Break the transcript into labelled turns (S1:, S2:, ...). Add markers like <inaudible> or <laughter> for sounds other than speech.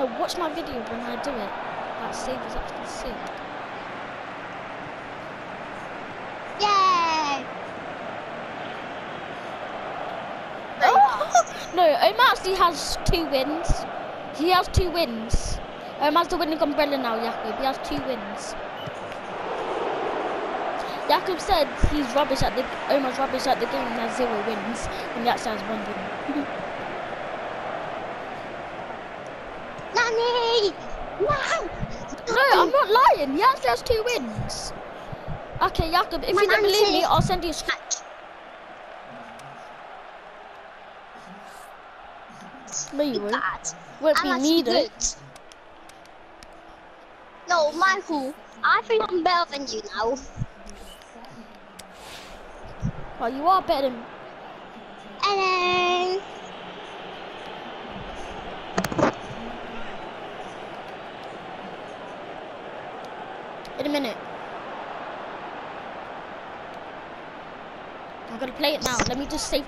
S1: No, watch my video when I do it. That save is actually sick.
S2: Yay! Oh! <laughs>
S1: No, Omar actually has two wins. He has two wins. Omar's the winning umbrella now, Jakub. He has two wins. Jakub said he's rubbish at the Omar's rubbish at the game and has zero wins. And he actually has one win.
S2: Nanny! No!
S1: no, I'm not lying. Actually has two wins. Okay, Jakub, if
S2: My
S1: you don't believe me, I'll send you a screen. No, you won't.
S2: Bad.
S1: Won't be
S2: actually
S1: me though.
S2: good. No, Michael, I think I'm better than you now.
S1: Well, you are better than
S2: And
S1: in a minute. I'm gonna play it now. Let me just save